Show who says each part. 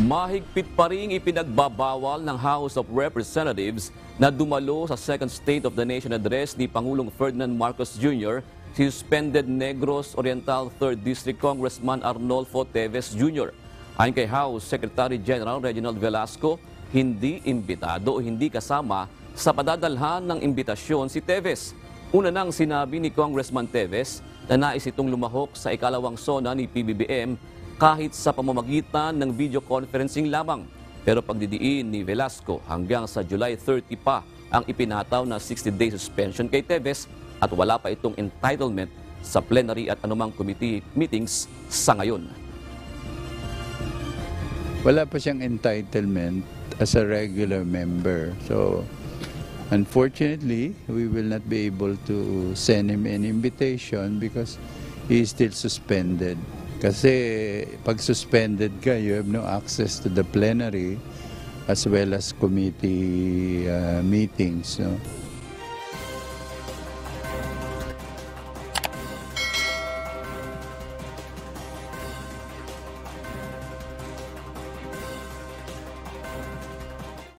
Speaker 1: Mahigpit pa rin ipinagbabawal ng House of Representatives na dumalo sa Second State of the Nation Address ni Pangulong Ferdinand Marcos Jr. si suspended Negros Oriental 3rd District Congressman Arnolfo Teves Jr. Ayon kay House Secretary General Reginald Velasco, hindi imbitado o hindi kasama sa padadalhan ng imbitasyon si Teves. Una nang sinabi ni Congressman Teves na nais itong lumahok sa ikalawang sona ni PBBM kahit sa pamamagitan ng video conferencing lamang. Pero pagdidiin ni Velasco hanggang sa July 30 pa ang ipinataw na 60-day suspension kay Teves at wala pa itong entitlement sa plenary at anumang committee meetings sa ngayon.
Speaker 2: wala pa siyang entitlement as a regular member. So, unfortunately, we will not be able to send him an invitation because he is still suspended. Kasi pag suspended ka, you have no access to the plenary as well as committee uh, meetings. No?